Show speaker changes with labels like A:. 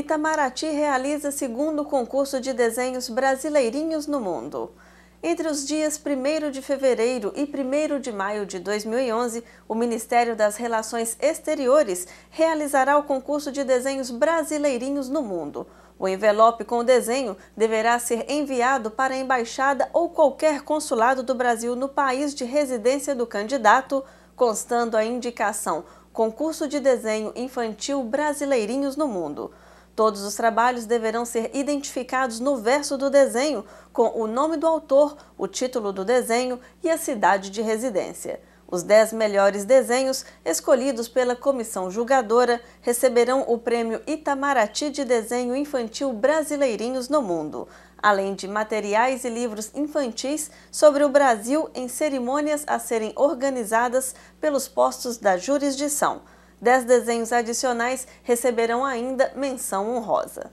A: Itamaraty realiza segundo concurso de desenhos brasileirinhos no mundo. Entre os dias 1 de fevereiro e 1 de maio de 2011, o Ministério das Relações Exteriores realizará o concurso de desenhos brasileirinhos no mundo. O envelope com o desenho deverá ser enviado para a embaixada ou qualquer consulado do Brasil no país de residência do candidato, constando a indicação Concurso de Desenho Infantil Brasileirinhos no Mundo. Todos os trabalhos deverão ser identificados no verso do desenho, com o nome do autor, o título do desenho e a cidade de residência. Os 10 melhores desenhos, escolhidos pela comissão julgadora, receberão o prêmio Itamaraty de Desenho Infantil Brasileirinhos no Mundo, além de materiais e livros infantis sobre o Brasil em cerimônias a serem organizadas pelos postos da jurisdição. Dez desenhos adicionais receberão ainda menção honrosa.